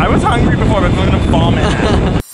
I was hungry before, but I'm gonna vomit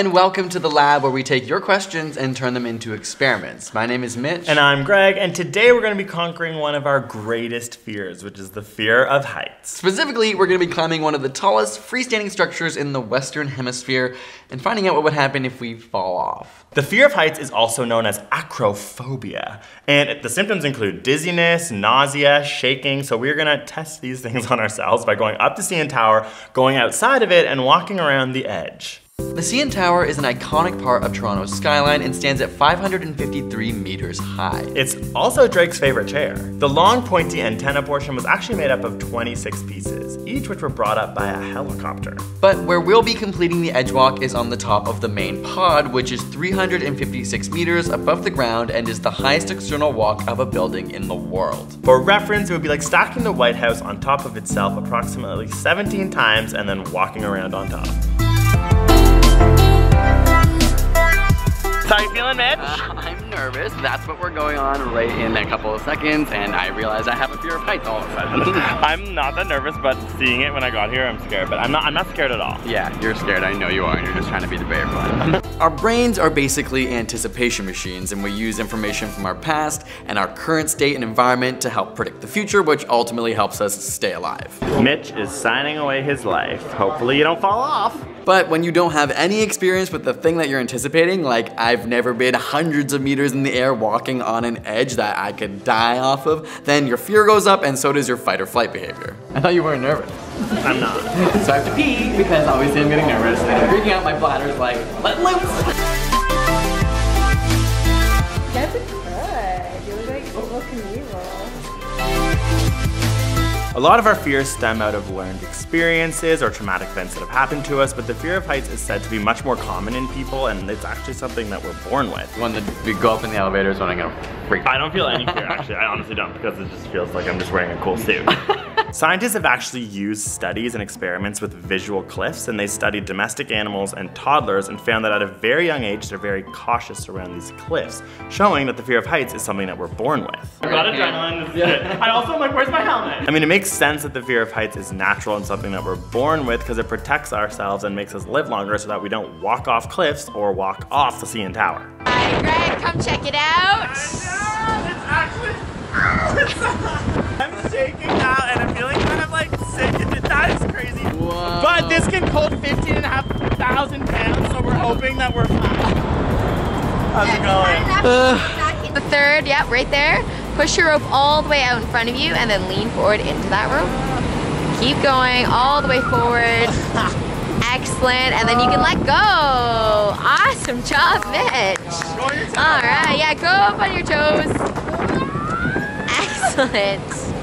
and welcome to the lab where we take your questions and turn them into experiments. My name is Mitch. And I'm Greg, and today we're gonna be conquering one of our greatest fears, which is the fear of heights. Specifically, we're going to be climbing one of the tallest freestanding structures in the Western Hemisphere and finding out what would happen if we fall off. The fear of heights is also known as acrophobia, and the symptoms include dizziness, nausea, shaking. So we're gonna test these things on ourselves by going up the CN Tower, going outside of it, and walking around the edge. The CN Tower is an iconic part of Toronto's skyline and stands at 553 meters high. It's also Drake's favorite chair. The long pointy antenna portion was actually made up of 26 pieces, each which were brought up by a helicopter. But where we'll be completing the edge walk is on the top of the main pod, which is 356 meters above the ground and is the highest external walk of a building in the world. For reference, it would be like stacking the White House on top of itself approximately 17 times and then walking around on top. So how you feeling, Mitch? I'm nervous. That's what we're going on right in a couple of seconds, and I realize I have a fear of heights all of a sudden. I'm not that nervous, but seeing it when I got here, I'm scared. But I'm not. I'm not scared at all. yeah, you're scared. I know you are, and you're just trying to be the brave one. our brains are basically anticipation machines, and we use information from our past and our current state and environment to help predict the future, which ultimately helps us stay alive. Mitch is signing away his life. Hopefully, you don't fall off. But when you don't have any experience with the thing that you're anticipating, like I've never been hundreds of meters in the air walking on an edge that I could die off of, then your fear goes up and so does your fight or flight behavior. I thought you weren't nervous. I'm not. So I have to pee because obviously I'm getting nervous and I'm freaking out. My bladder's like, let loose. A lot of our fears stem out of learned experiences or traumatic events that have happened to us, but the fear of heights is said to be much more common in people, and it's actually something that we're born with. When the, we go up in the elevators when I'm gonna freak I don't feel any fear, actually. I honestly don't, because it just feels like I'm just wearing a cool suit. Scientists have actually used studies and experiments with visual cliffs, and they studied domestic animals and toddlers and found that at a very young age, they're very cautious around these cliffs, showing that the fear of heights is something that we're born with. A lot of adrenaline, this. I also am like, where's my helmet? I mean, it makes sense that the fear of heights is natural and something that we're born with because it protects ourselves and makes us live longer so that we don't walk off cliffs or walk off the CN Tower. Hi, Greg, come check it out. I'm shaking now and I'm feeling kind of like sick and that is crazy. Can hold 15 and a half thousand pounds, so we're hoping that we're fine. How's it going? The third, yep, right there. Push your rope all the way out in front of you and then lean forward into that rope. Keep going all the way forward. Excellent. And then you can let go. Awesome job, Mitch. All right, yeah, go up on your toes. Excellent.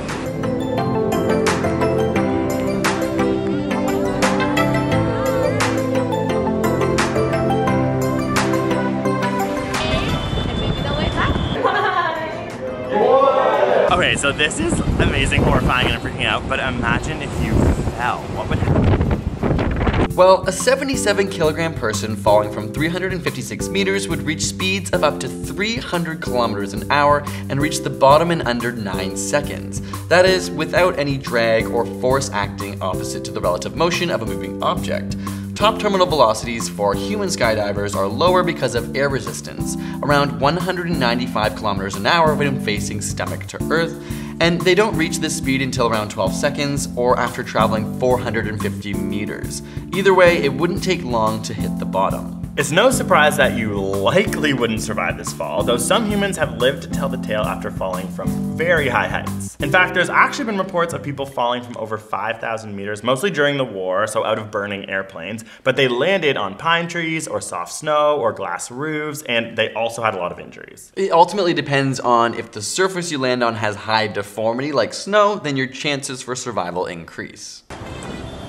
Okay, so this is amazing, horrifying, and I'm freaking out, but imagine if you fell. What would happen? Well, a 77 kilogram person falling from 356 meters would reach speeds of up to 300 kilometers an hour and reach the bottom in under 9 seconds. That is, without any drag or force acting opposite to the relative motion of a moving object. Top terminal velocities for human skydivers are lower because of air resistance, around 195 kilometers an hour when facing stomach to earth, and they don't reach this speed until around 12 seconds or after traveling 450 meters. Either way, it wouldn't take long to hit the bottom. It's no surprise that you likely wouldn't survive this fall, though some humans have lived to tell the tale after falling from very high heights. In fact, there's actually been reports of people falling from over 5,000 meters, mostly during the war, so out of burning airplanes, but they landed on pine trees or soft snow or glass roofs, and they also had a lot of injuries. It ultimately depends on if the surface you land on has high deformity like snow, then your chances for survival increase.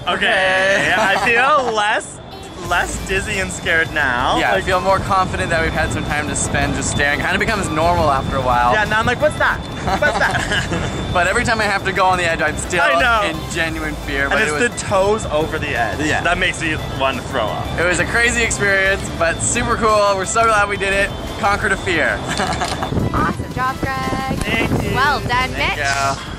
Okay, I feel less less dizzy and scared now. Yeah, I feel more confident that we've had some time to spend just staring. Kind of becomes normal after a while. yeah, now I'm like, what's that? What's that? But every time I have to go on the edge, I'm still I know. in genuine fear. and But it's it was, the toes over the edge. Yeah. That makes me want to throw up. it was a crazy experience, but super cool. We're so glad we did it. Conquered a fear. Job, Greg. Well done, Thank Mitch. you.